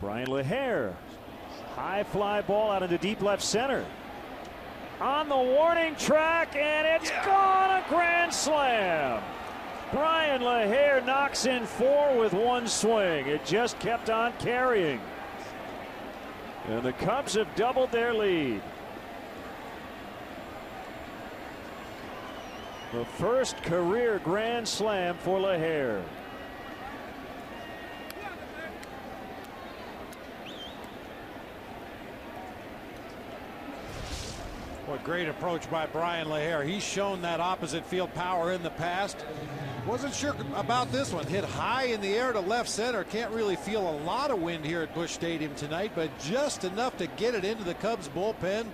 Bryan LaHair. High fly ball out into deep left center. On the warning track, and it's yeah. gone a grand slam. Bryan LaHair knocks in four with one swing. It just kept on carrying. And the Cubs have doubled their lead. The first career grand slam for LaHair. What great approach by Bryan LaHair. He's shown that opposite field power in the past. Wasn't sure about this one. Hit high in the air to left center. Can't really feel a lot of wind here at Busch Stadium tonight, but just enough to get it into the Cubs bullpen.